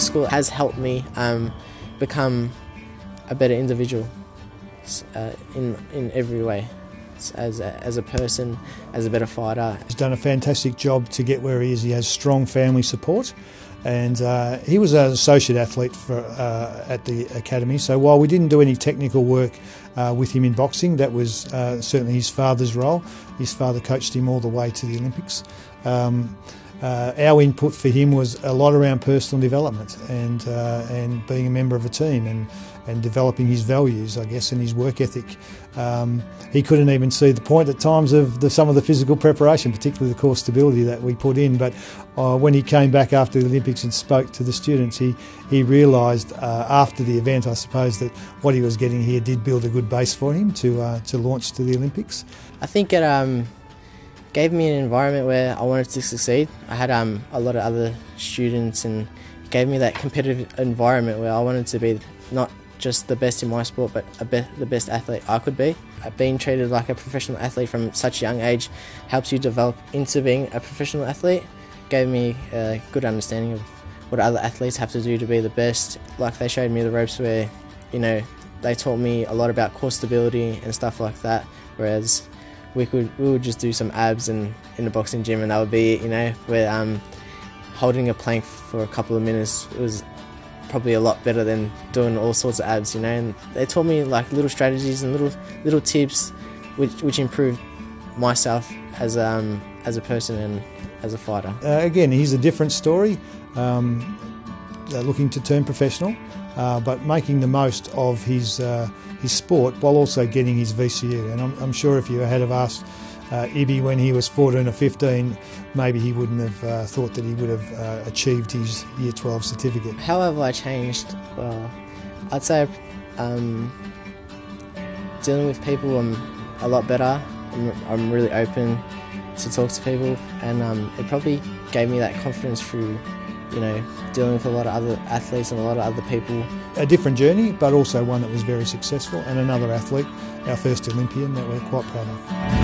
school has helped me um, become a better individual uh, in in every way. As a, as a person, as a better fighter. He's done a fantastic job to get where he is. He has strong family support, and uh, he was an associate athlete for, uh, at the academy. So while we didn't do any technical work uh, with him in boxing, that was uh, certainly his father's role. His father coached him all the way to the Olympics. Um, uh, our input for him was a lot around personal development and uh, and being a member of a team and and developing his values, I guess, and his work ethic. Um, he couldn't even see the point at times of the, some of the physical preparation, particularly the core stability that we put in. But uh, when he came back after the Olympics and spoke to the students, he he realised uh, after the event, I suppose, that what he was getting here did build a good base for him to uh, to launch to the Olympics. I think it. Um gave me an environment where I wanted to succeed. I had um, a lot of other students and gave me that competitive environment where I wanted to be not just the best in my sport, but be the best athlete I could be. Being treated like a professional athlete from such a young age helps you develop into being a professional athlete. Gave me a good understanding of what other athletes have to do to be the best. Like they showed me the ropes where, you know, they taught me a lot about core stability and stuff like that. Whereas we could we would just do some abs and in the boxing gym and that would be it, you know. Where um, holding a plank for a couple of minutes was probably a lot better than doing all sorts of abs, you know. And they taught me like little strategies and little little tips, which which improved myself as um as a person and as a fighter. Uh, again, he's a different story. Um, looking to turn professional, uh, but making the most of his uh, his sport while also getting his VCE. And I'm, I'm sure if you had have asked uh, Ibby when he was 14 or 15, maybe he wouldn't have uh, thought that he would have uh, achieved his Year 12 certificate. How have I changed? Well, I'd say um, dealing with people, I'm a lot better. I'm, I'm really open to talk to people, and um, it probably gave me that confidence through you know, dealing with a lot of other athletes and a lot of other people. A different journey, but also one that was very successful, and another athlete, our first Olympian, that we're quite proud of.